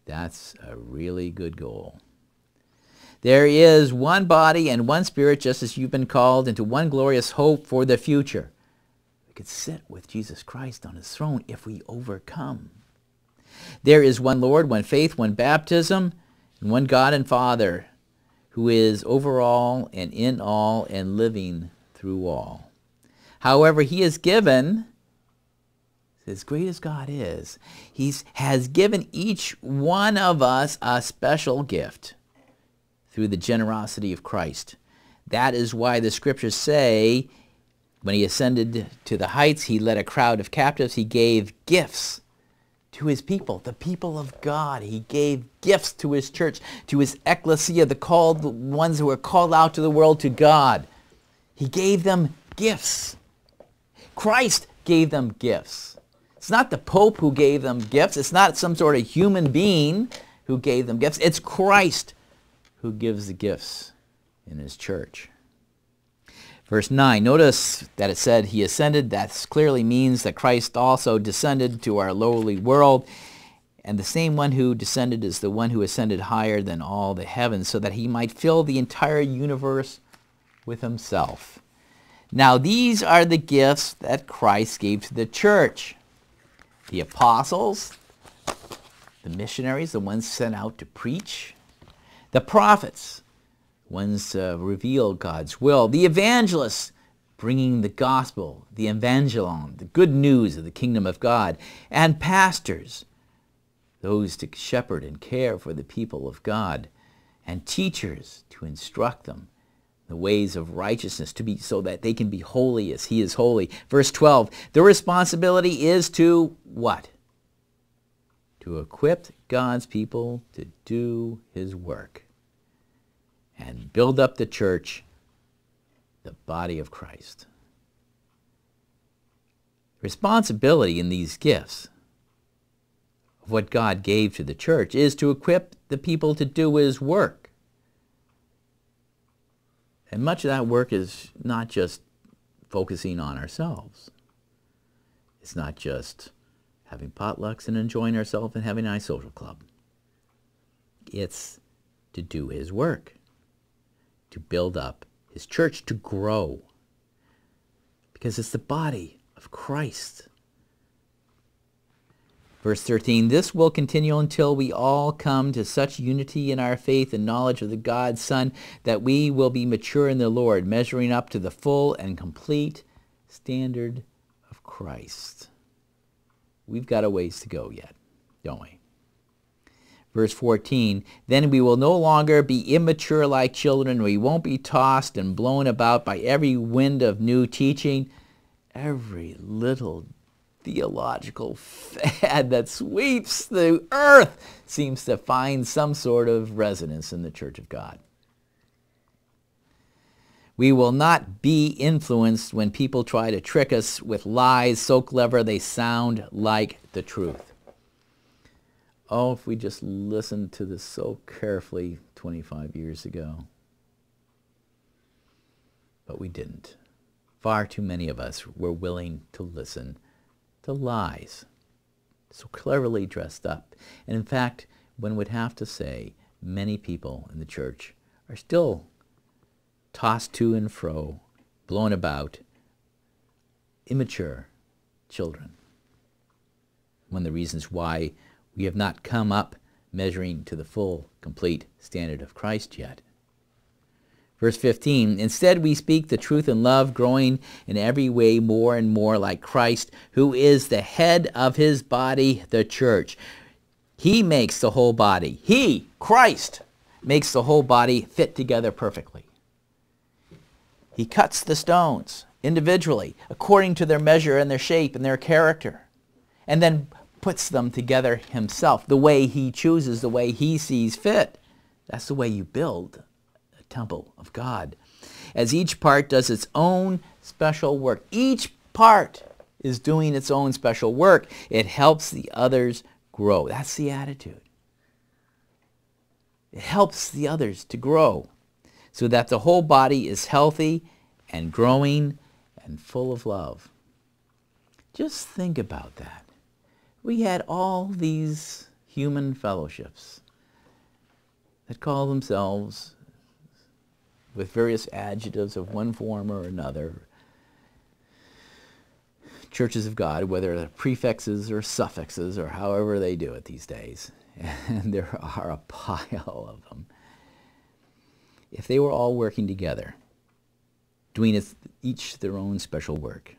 That's a really good goal. There is one body and one spirit, just as you've been called into one glorious hope for the future. We could sit with Jesus Christ on his throne if we overcome. There is one Lord, one faith, one baptism, and one God and Father who is over all and in all and living through all. However, he has given, as great as God is, he has given each one of us a special gift through the generosity of Christ. That is why the scriptures say when he ascended to the heights, he led a crowd of captives. He gave gifts to his people, the people of God. He gave gifts to his church, to his ecclesia, the called ones who were called out to the world to God. He gave them gifts. Christ gave them gifts. It's not the Pope who gave them gifts. It's not some sort of human being who gave them gifts. It's Christ who gives the gifts in his church. Verse 9, notice that it said he ascended. That clearly means that Christ also descended to our lowly world. And the same one who descended is the one who ascended higher than all the heavens so that he might fill the entire universe with himself. Now these are the gifts that Christ gave to the church. The apostles, the missionaries, the ones sent out to preach, the prophets, ones uh, reveal God's will, the evangelists, bringing the gospel, the evangelon, the good news of the kingdom of God, and pastors, those to shepherd and care for the people of God, and teachers to instruct them the ways of righteousness to be so that they can be holy as he is holy. Verse 12, the responsibility is to what? To equip God's people to do his work and build up the church, the body of Christ. Responsibility in these gifts of what God gave to the church is to equip the people to do his work. And much of that work is not just focusing on ourselves. It's not just having potlucks and enjoying ourselves and having a nice social club. It's to do his work, to build up his church, to grow. Because it's the body of Christ. Verse 13, this will continue until we all come to such unity in our faith and knowledge of the God's Son that we will be mature in the Lord, measuring up to the full and complete standard of Christ. We've got a ways to go yet, don't we? Verse 14, then we will no longer be immature like children. We won't be tossed and blown about by every wind of new teaching. Every little theological fad that sweeps the earth seems to find some sort of resonance in the Church of God. We will not be influenced when people try to trick us with lies so clever they sound like the truth. Oh, if we just listened to this so carefully 25 years ago. But we didn't. Far too many of us were willing to listen to lies, so cleverly dressed up. And in fact, one would have to say many people in the church are still tossed to and fro, blown about, immature children. One of the reasons why we have not come up measuring to the full, complete standard of Christ yet. Verse 15, instead we speak the truth in love, growing in every way more and more like Christ, who is the head of his body, the church. He makes the whole body. He, Christ, makes the whole body fit together perfectly. He cuts the stones individually according to their measure and their shape and their character, and then puts them together himself the way he chooses, the way he sees fit. That's the way you build a temple of God. As each part does its own special work. Each part is doing its own special work. It helps the others grow. That's the attitude. It helps the others to grow so that the whole body is healthy and growing and full of love. Just think about that. We had all these human fellowships that call themselves with various adjectives of one form or another. Churches of God, whether they're prefixes or suffixes or however they do it these days, and there are a pile of them. If they were all working together, doing each their own special work,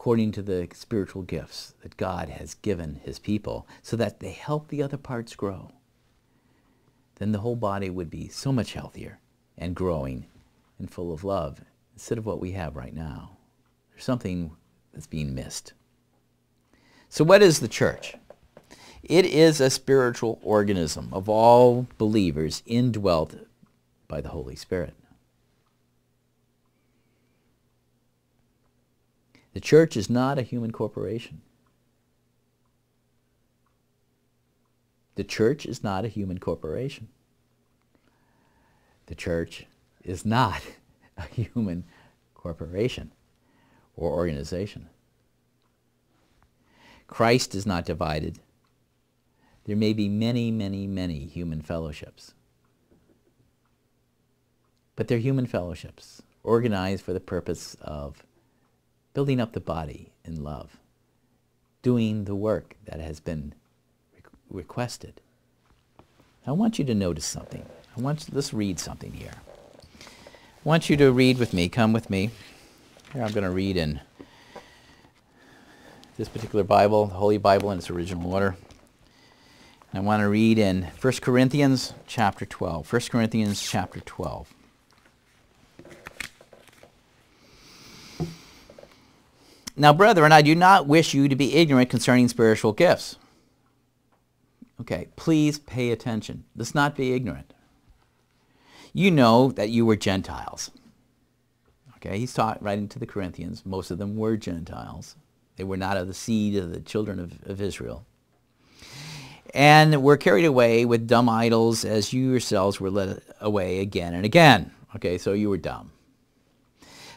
according to the spiritual gifts that God has given his people, so that they help the other parts grow, then the whole body would be so much healthier and growing and full of love instead of what we have right now. There's something that's being missed. So what is the church? It is a spiritual organism of all believers indwelt by the Holy Spirit. The church is not a human corporation. The church is not a human corporation. The church is not a human corporation or organization. Christ is not divided. There may be many, many, many human fellowships. But they're human fellowships, organized for the purpose of building up the body in love, doing the work that has been re- requested. I want you to notice something. I want you, let's read something here. I want you to read with me. Come with me. Here I'm going to read in this particular Bible, the Holy Bible in its original order. I want to read in 1 Corinthians chapter 12. 1 Corinthians chapter 12. Now, brethren, I do not wish you to be ignorant concerning spiritual gifts. Okay, please pay attention. Let's not be ignorant. You know that you were Gentiles. Okay, he's taught writing to the Corinthians. Most of them were Gentiles. They were not of the seed of the children of, of Israel. And were carried away with dumb idols as you yourselves were led away again and again. Okay, so you were dumb.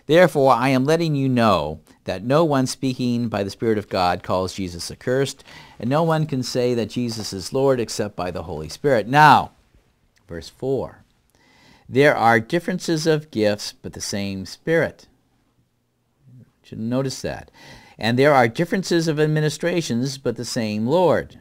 Therefore, I am letting you know that no one speaking by the Spirit of God calls Jesus accursed, and no one can say that Jesus is Lord except by the Holy Spirit. Now, verse 4. There are differences of gifts, but the same Spirit. You should notice that. And there are differences of administrations, but the same Lord.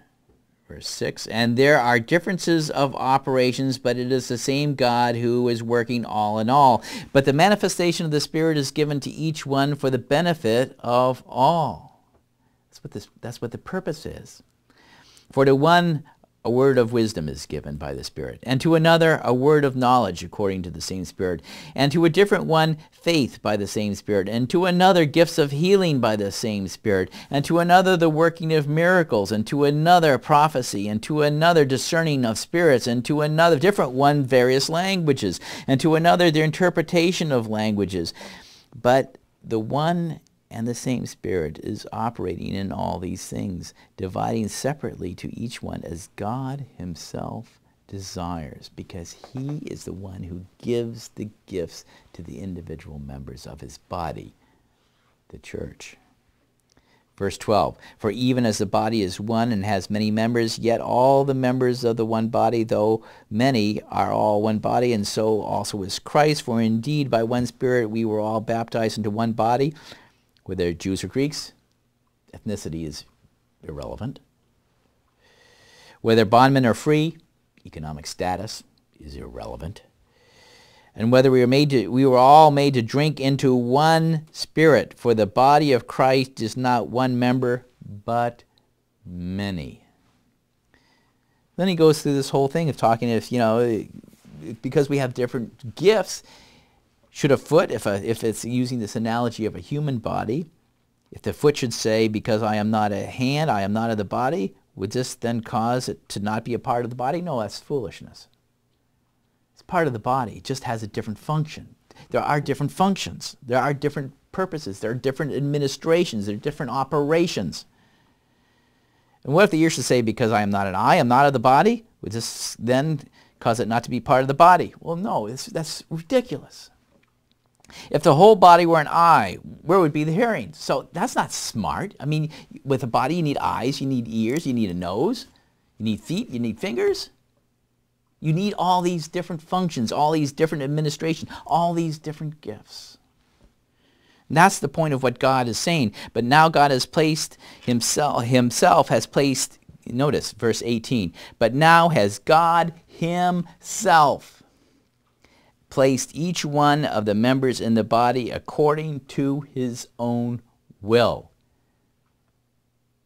Verse 6, and there are differences of operations, but it is the same God who is working all in all. But the manifestation of the Spirit is given to each one for the benefit of all. That's what, this, that's what the purpose is. For to one a word of wisdom is given by the Spirit, and to another a word of knowledge according to the same Spirit, and to a different one faith by the same Spirit, and to another gifts of healing by the same Spirit, and to another the working of miracles, and to another prophecy, and to another discerning of spirits, and to another different one various languages, and to another the interpretation of languages. But the one and the same Spirit is operating in all these things, dividing separately to each one as God himself desires, because he is the one who gives the gifts to the individual members of his body, the church. Verse 12, For even as the body is one and has many members, yet all the members of the one body, though many, are all one body, and so also is Christ. For indeed by one Spirit we were all baptized into one body, whether Jews or Greeks, ethnicity is irrelevant. Whether bondmen are free, economic status is irrelevant. And whether we were made to, we were all made to drink into one spirit, for the body of Christ is not one member, but many. Then he goes through this whole thing of talking if, you know, because we have different gifts, should a foot, if, a, if it's using this analogy of a human body, if the foot should say, because I am not a hand, I am not of the body, would this then cause it to not be a part of the body? No, that's foolishness. It's part of the body. It just has a different function. There are different functions. There are different purposes. There are different administrations. There are different operations. And what if the ear should say, because I am not an eye, I am not of the body? Would this then cause it not to be part of the body? Well, no, that's ridiculous. If the whole body were an eye, where would be the hearing? So that's not smart. I mean, with a body, you need eyes, you need ears, you need a nose, you need feet, you need fingers. You need all these different functions, all these different administration, all these different gifts. And that's the point of what God is saying. But now God has placed himself, himself has placed, notice verse 18, but now has God himself placed each one of the members in the body according to his own will.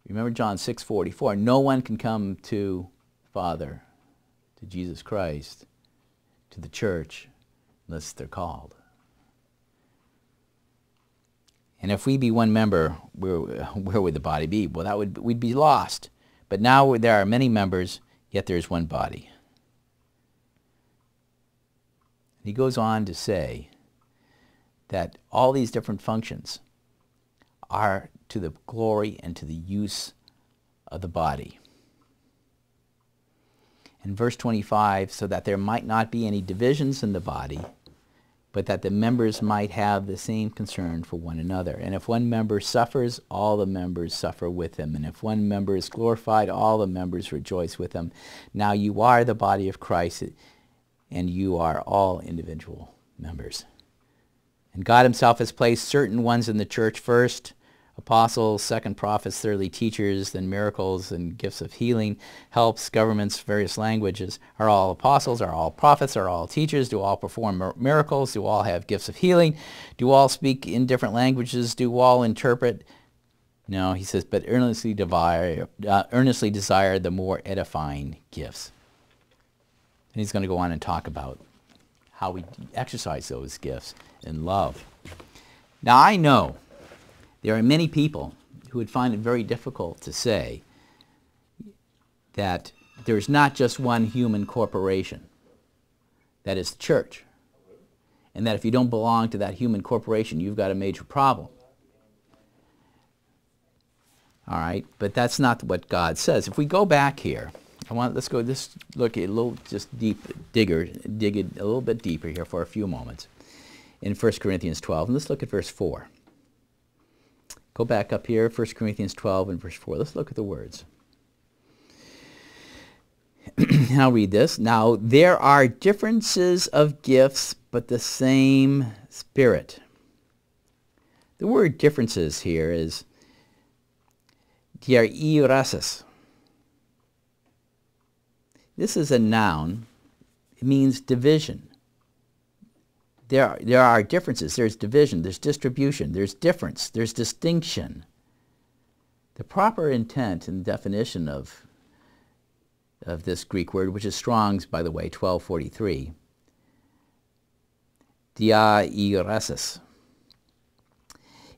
Remember John 6:44, no one can come to Father, to Jesus Christ, to the church unless they're called. And if we be one member, where, where would the body be? Well, that would we'd be lost. But now there are many members, yet there is one body. He goes on to say that all these different functions are to the glory and to the use of the body. In verse 25, so that there might not be any divisions in the body, but that the members might have the same concern for one another. And if one member suffers, all the members suffer with him. And if one member is glorified, all the members rejoice with him. Now you are the body of Christ, and you are all individual members. And God himself has placed certain ones in the church first, apostles, second prophets, thirdly teachers, then miracles and gifts of healing, helps, governments, various languages. Are all apostles? Are all prophets? Are all teachers? Do all perform miracles? Do all have gifts of healing? Do all speak in different languages? Do all interpret? No, he says, but earnestly desire, uh, earnestly desire the more edifying gifts. And he's going to go on and talk about how we exercise those gifts in love. Now I know there are many people who would find it very difficult to say that there's not just one human corporation, that is the church, and that if you don't belong to that human corporation, you've got a major problem. All right, but that's not what God says. If we go back here, I want let's go this look a little just deep digger dig it a little bit deeper here for a few moments in 1 Corinthians 12. And let's look at verse 4. Go back up here, 1 Corinthians 12 and verse 4. Let's look at the words. I'll read this. Now, there are differences of gifts, but the same Spirit. The word differences here is diairesis. This is a noun. It means division there are, there are differences. There's division, there's distribution, there's difference, there's distinction. The proper intent and definition of, of this Greek word, which is Strong's, by the way, 1243, diairesis.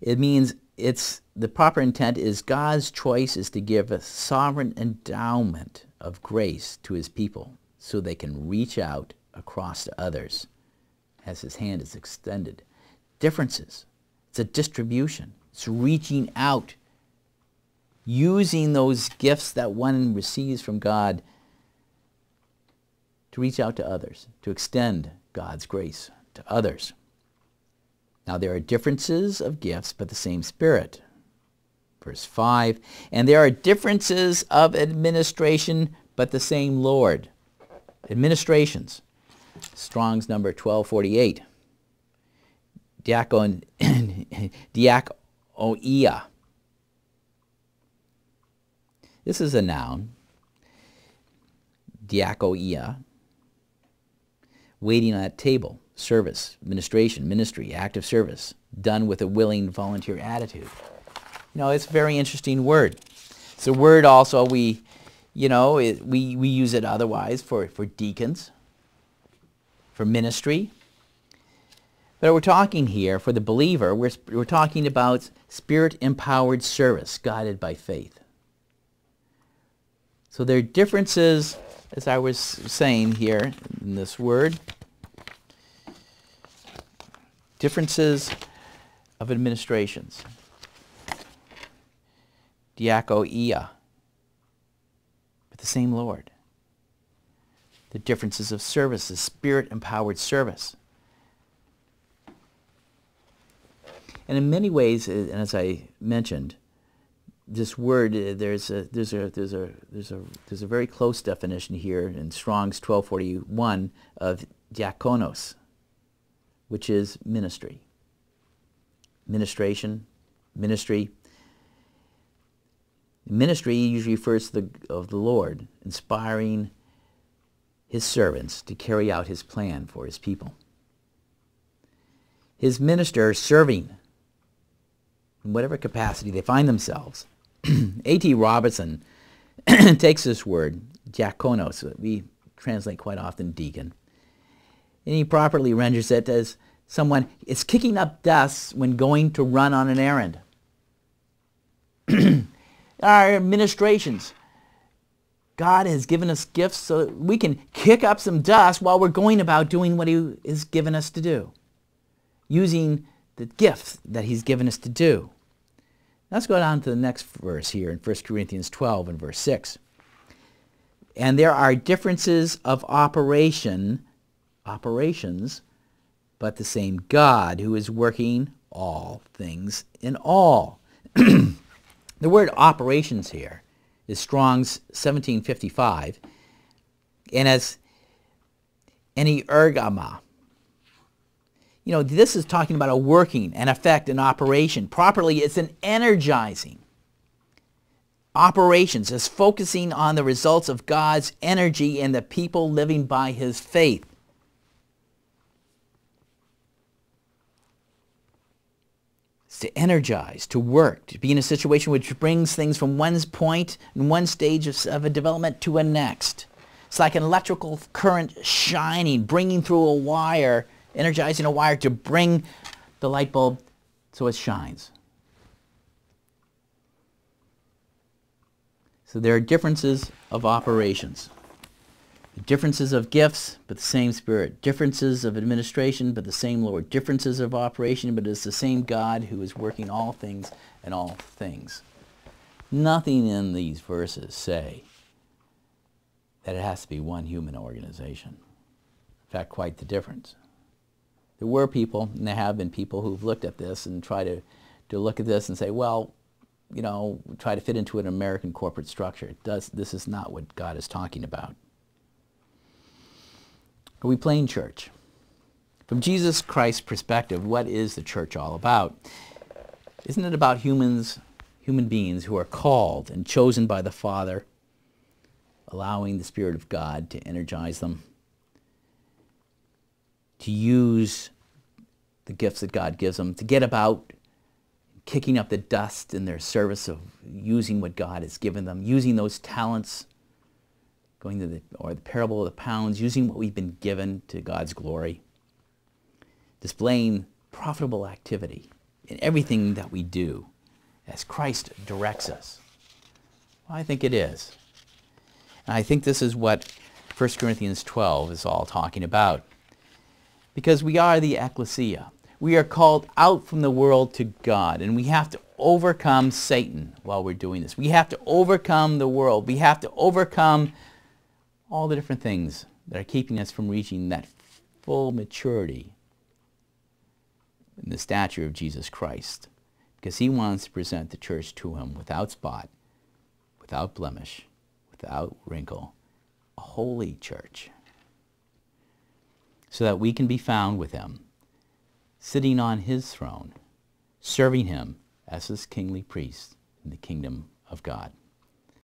It means it's the proper intent is God's choice is to give a sovereign endowment of grace to his people so they can reach out across to others as his hand is extended. Differences. It's a distribution. It's reaching out, using those gifts that one receives from God to reach out to others, to extend God's grace to others. Now there are differences of gifts, but the same Spirit. Verse 5, and there are differences of administration, but the same Lord. Administrations. Strong's number 1248. Diakon, diakonia. This is a noun. Diakonia. Waiting at table, service, administration, ministry, active service, done with a willing volunteer attitude. Know, it's a very interesting word. It's a word also we, you know, it, we, we use it otherwise for, for deacons for ministry. But we're talking here, for the believer, we're, we're talking about spirit-empowered service guided by faith. So there are differences, as I was saying here in this word, differences of administrations. Diakonia, but the same Lord the differences of services, spirit-empowered service. And in many ways, uh, and as I mentioned, this word uh, there's a there's a there's a there's a there's a very close definition here in Strong's 1241 of diakonos, which is ministry. Ministration, ministry. Ministry usually refers to the of the Lord, inspiring, his servants to carry out his plan for his people. His ministers serving in whatever capacity they find themselves. A.T. Robertson takes this word, diakonos, that we translate quite often deacon, and he properly renders it as someone is kicking up dust when going to run on an errand. Our administrations God has given us gifts so that we can kick up some dust while we're going about doing what he has given us to do, using the gifts that he's given us to do. Let's go down to the next verse here in 1 Corinthians 12 and verse 6. And there are differences of operation, operations, but the same God who is working all things in all. the word operations here is Strong's 1755, and as energema. You know, this is talking about a working, an effect, an operation. Properly, it's an energizing. Operations is focusing on the results of God's energy in the people living by his faith. To energize, to work, to be in a situation which brings things from one point and one stage of, of a development to a next. It's like an electrical current shining, bringing through a wire, energizing a wire to bring the light bulb so it shines. So there are differences of operations. Differences of gifts, but the same Spirit. Differences of administration, but the same Lord. Differences of operation, but it's the same God who is working all things and all things. Nothing in these verses say that it has to be one human organization. In fact, quite the difference. There were people, and there have been people who've looked at this and try to, to look at this and say, well, you know, try to fit into an American corporate structure. It does, this is not what God is talking about. Are we playing church? From Jesus Christ's perspective, what is the church all about? Isn't it about humans, human beings who are called and chosen by the Father, allowing the Spirit of God to energize them, to use the gifts that God gives them, to get about kicking up the dust in their service of using what God has given them, using those talents, going to the, or the parable of the pounds, using what we've been given to God's glory, displaying profitable activity in everything that we do as Christ directs us. Well, I think it is. And I think this is what 1 Corinthians 12 is all talking about. Because we are the ecclesia. We are called out from the world to God, and we have to overcome Satan while we're doing this. We have to overcome the world. We have to overcome all the different things that are keeping us from reaching that full maturity in the stature of Jesus Christ. Because he wants to present the church to him without spot, without blemish, without wrinkle, a holy church, so that we can be found with him sitting on his throne, serving him as his kingly priest in the kingdom of God.